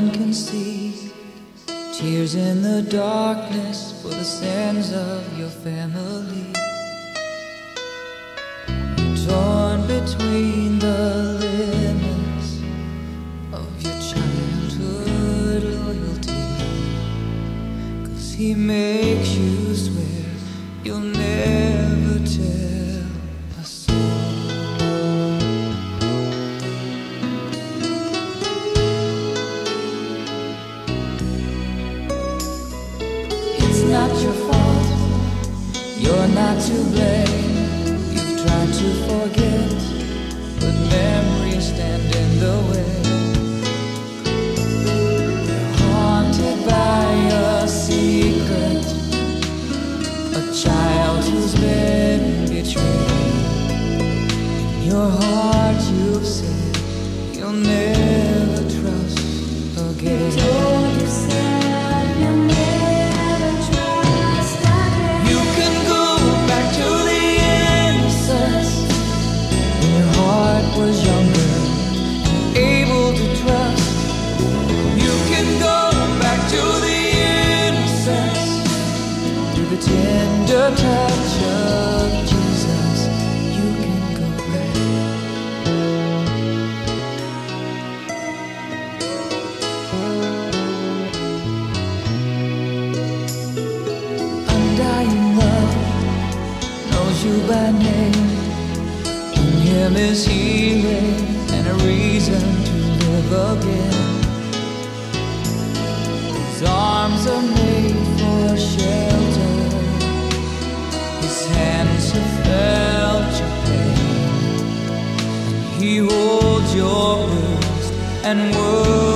one can see. Tears in the darkness for the sins of your family. Torn between the limits of your childhood loyalty. Cause he makes you swear you'll never tell not your fault, you're not to blame. You've tried to forget, but memories stand in the way. Haunted by a secret, a child who's been betrayed. In your heart, you've said you'll never you by name. In Him is healing and a reason to live again. His arms are made for shelter. His hands have felt your pain. He holds your bruised and wounded